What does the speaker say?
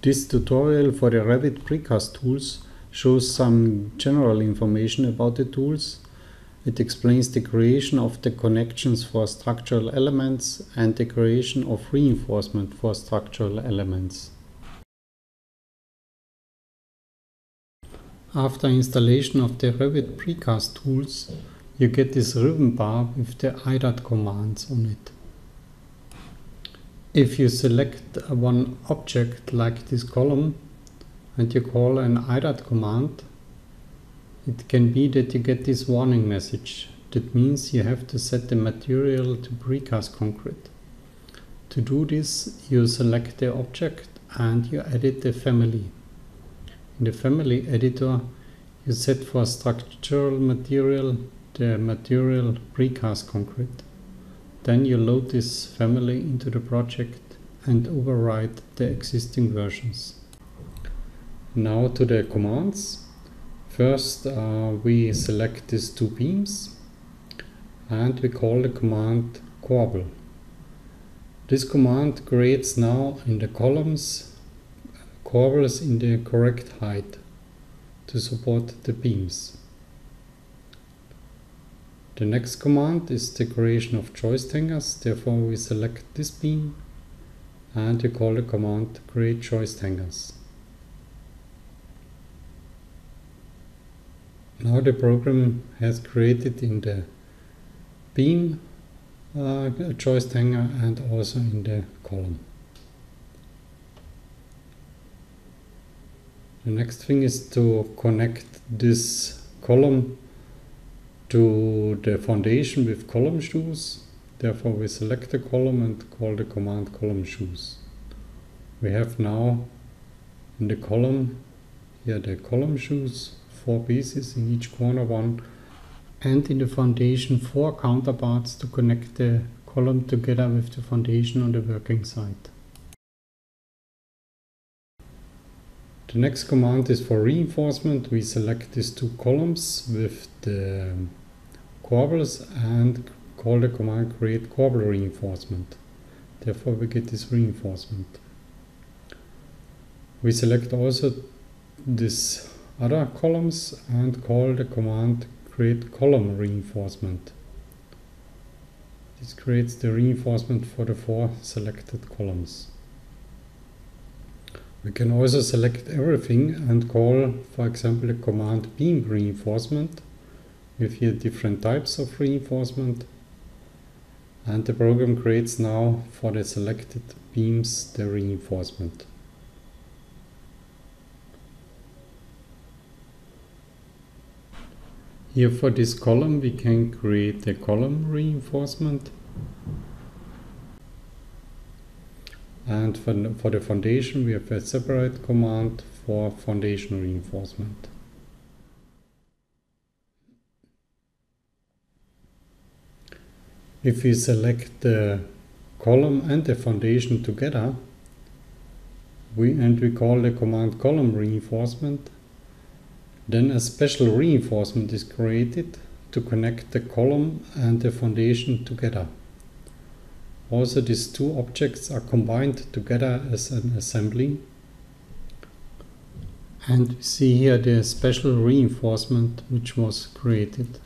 This tutorial for the Revit precast tools shows some general information about the tools. It explains the creation of the connections for structural elements and the creation of reinforcement for structural elements. After installation of the Revit precast tools, you get this ribbon bar with the IDAT commands on it. If you select one object like this column and you call an IDAT command, it can be that you get this warning message. That means you have to set the material to precast concrete. To do this, you select the object and you edit the family. In the family editor, you set for structural material the material precast concrete. Then you load this family into the project and override the existing versions. Now to the commands. First uh, we select these two beams and we call the command corbel. This command creates now in the columns corbels in the correct height to support the beams. The next command is the creation of joist hangers, therefore we select this beam and we call the command create joist hangers. Now the program has created in the beam uh, a joist hanger and also in the column. The next thing is to connect this column to the foundation with column shoes. Therefore we select the column and call the command column shoes. We have now in the column here the column shoes, four pieces in each corner one and in the foundation four counterparts to connect the column together with the foundation on the working side. The next command is for reinforcement. We select these two columns with the corbels and call the command create corbel reinforcement. Therefore we get this reinforcement. We select also these other columns and call the command create column reinforcement. This creates the reinforcement for the four selected columns. We can also select everything and call, for example, the command beam reinforcement with here different types of reinforcement and the program creates now for the selected beams the reinforcement. Here for this column we can create a column reinforcement and for the foundation we have a separate command for foundation reinforcement. If we select the column and the foundation together, we and we call the command column reinforcement, then a special reinforcement is created to connect the column and the foundation together. Also these two objects are combined together as an assembly. And see here the special reinforcement which was created.